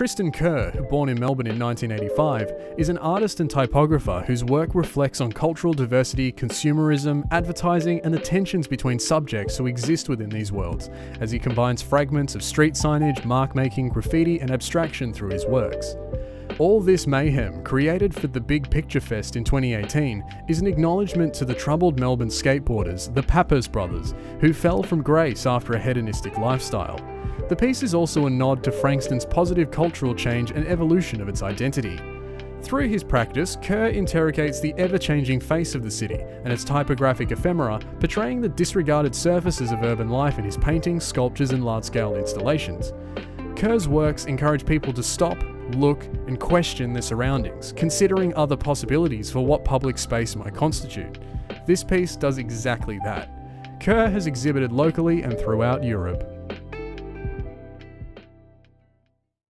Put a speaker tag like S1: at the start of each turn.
S1: Tristan Kerr, born in Melbourne in 1985, is an artist and typographer whose work reflects on cultural diversity, consumerism, advertising, and the tensions between subjects who exist within these worlds, as he combines fragments of street signage, mark making, graffiti, and abstraction through his works. All this mayhem, created for the Big Picture Fest in 2018, is an acknowledgement to the troubled Melbourne skateboarders, the Pappas brothers, who fell from grace after a hedonistic lifestyle. The piece is also a nod to Frankston's positive cultural change and evolution of its identity. Through his practice, Kerr interrogates the ever changing face of the city and its typographic ephemera, portraying the disregarded surfaces of urban life in his paintings, sculptures, and large scale installations. Kerr's works encourage people to stop, look, and question their surroundings, considering other possibilities for what public space might constitute. This piece does exactly that. Kerr has exhibited locally and throughout Europe.